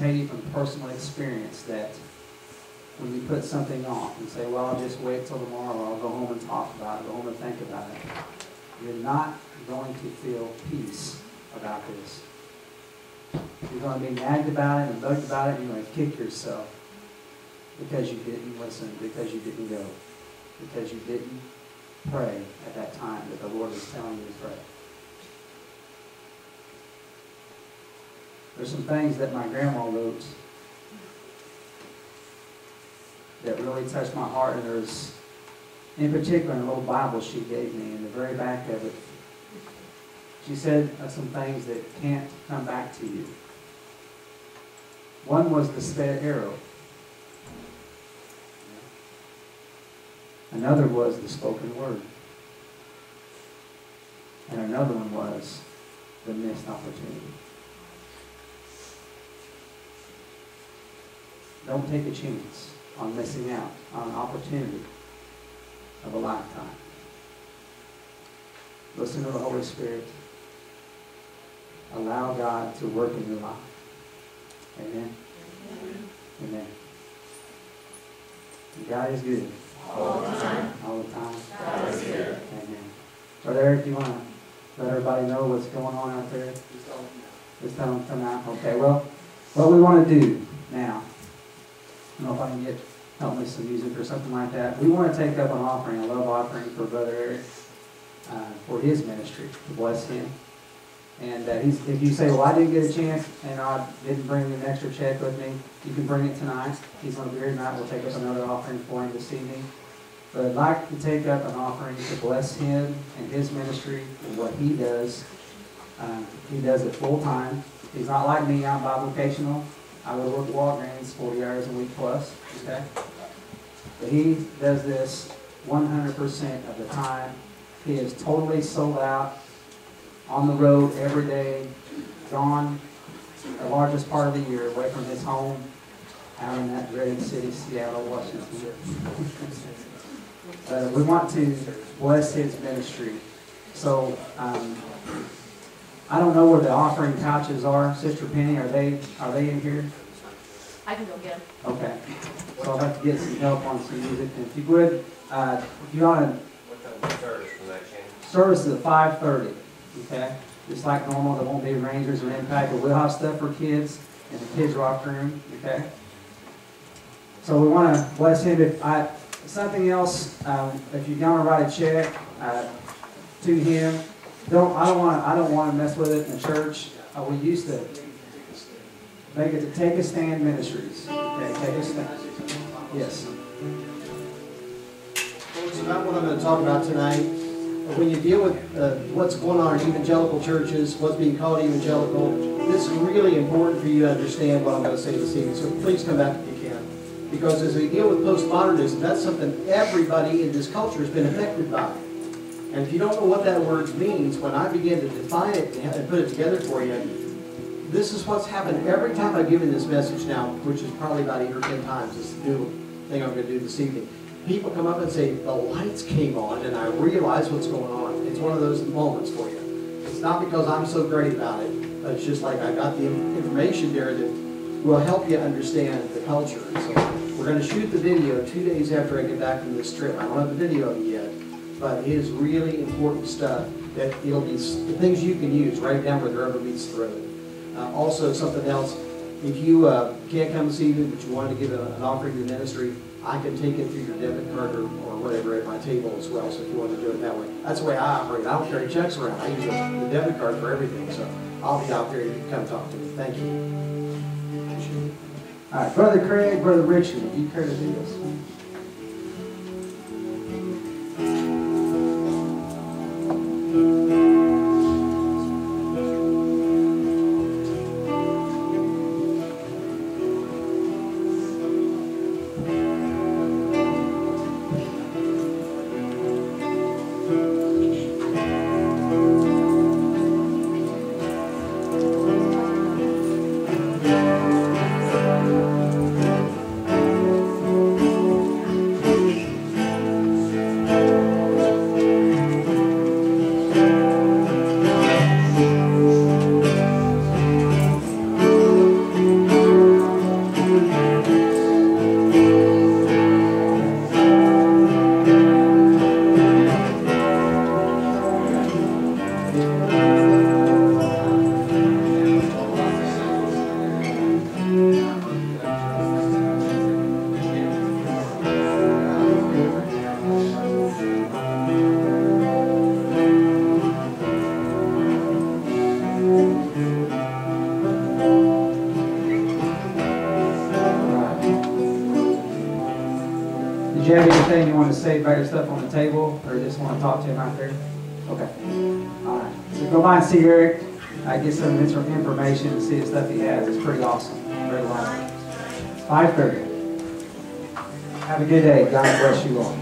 tell you from personal experience that when you put something off and say, well, I'll just wait till tomorrow, or I'll go home and talk about it, go home and think about it, you're not going to feel peace about this. You're going to be nagged about it and bugged about it, and you're going to kick yourself because you didn't listen, because you didn't go, because you didn't pray at that time that the Lord was telling you to pray. There's some things that my grandma wrote that really touched my heart, and there's, in particular, a little Bible she gave me, in the very back of it, she said some things that can't come back to you. One was the sped arrow. Another was the spoken word. And another one was the missed opportunity. Don't take a chance on missing out on an opportunity of a lifetime. Listen to the Holy Spirit. Allow God to work in your life. Amen. Amen. God is good. All the time. All the time. God is good. Amen. Brother Eric, do you want to let everybody know what's going on out there? Just tell them to come out. Okay, well, what we want to do now, Don't know if I can get, help me some music or something like that. We want to take up an offering, a love offering for Brother Eric, uh, for his ministry, to bless him. And uh, if you say, well, I didn't get a chance and I didn't bring an extra check with me, you can bring it tonight. He's going to be here tonight. We'll take up another offering for him this evening. But I'd like to take up an offering to bless him and his ministry and what he does. Um, he does it full time. He's not like me, I'm bivocational. I would work Walgreens 40 hours a week plus, okay? But he does this 100% of the time. He is totally sold out, on the road every day, gone the largest part of the year away from his home out in that great city, Seattle, Washington. We want to bless his ministry. So, um, I don't know where the offering couches are. Sister Penny, are they, are they in here? I can go get them. Okay. So I'll have to get some help on some music. And if you would, uh, if you want to, What time service from that change? service is at five thirty, okay? Just like normal, there won't be Rangers or Impact, but we'll have stuff for kids in the kids' rock room, okay? So we want to bless him. If I, something else, um, if you're gonna write a check, uh, to him, don't, I don't want, I don't want to mess with it in church. Uh, we used to make it to Take a Stand Ministries, okay, Take a Stand. Yes. So not what I'm going to talk about tonight. When you deal with uh, what's going on in evangelical churches, what's being called evangelical, this is really important for you to understand what I'm going to say this evening. So please come back if you can. Because as we deal with postmodernism, that's something everybody in this culture has been affected by. And if you don't know what that word means, when I begin to define it and put it together for you, this is what's happened every time I've given this message now, which is probably about eight or ten times, this new thing I'm going to do this evening. People come up and say, the lights came on and I realize what's going on. It's one of those moments for you. It's not because I'm so great about it, but it's just like I got the information there that will help you understand the culture. So we're going to shoot the video two days after I get back from this trip. I don't have the video of it yet, but it is really important stuff that it'll be the things you can use right down where the rubber meets the road. Uh, also, something else, if you uh, can't come this evening, but you wanted to give a- an offering to the ministry, I can take it through your debit card or, or whatever at my table as well, so if you want to do it that way. That's the way I operate. I don't carry checks around. I use the debit card for everything, so I'll be out there. You can come talk to me. Thank you. All right, Brother Craig, Brother Richard, you care to do this? Did you have anything you want to say about your stuff on the table, or just want to talk to him out there? Okay. All right. So go by and see Eric. I get some infor- information and see the stuff he has. It's pretty awesome. Very. Five thirty. Have a good day. God bless you all.